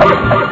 Ha ha ha!